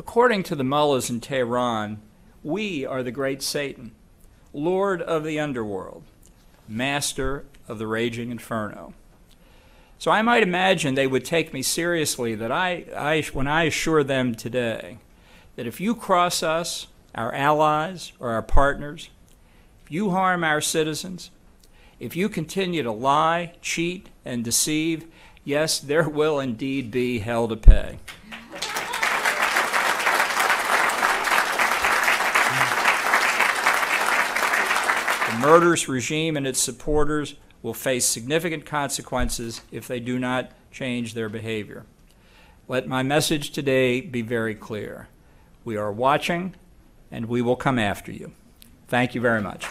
According to the mullahs in Tehran, we are the great Satan, Lord of the underworld, master of the raging inferno. So I might imagine they would take me seriously that I, I, when I assure them today that if you cross us, our allies, or our partners, if you harm our citizens, if you continue to lie, cheat, and deceive, yes, there will indeed be hell to pay. The murderous regime and its supporters will face significant consequences if they do not change their behavior. Let my message today be very clear. We are watching, and we will come after you. Thank you very much.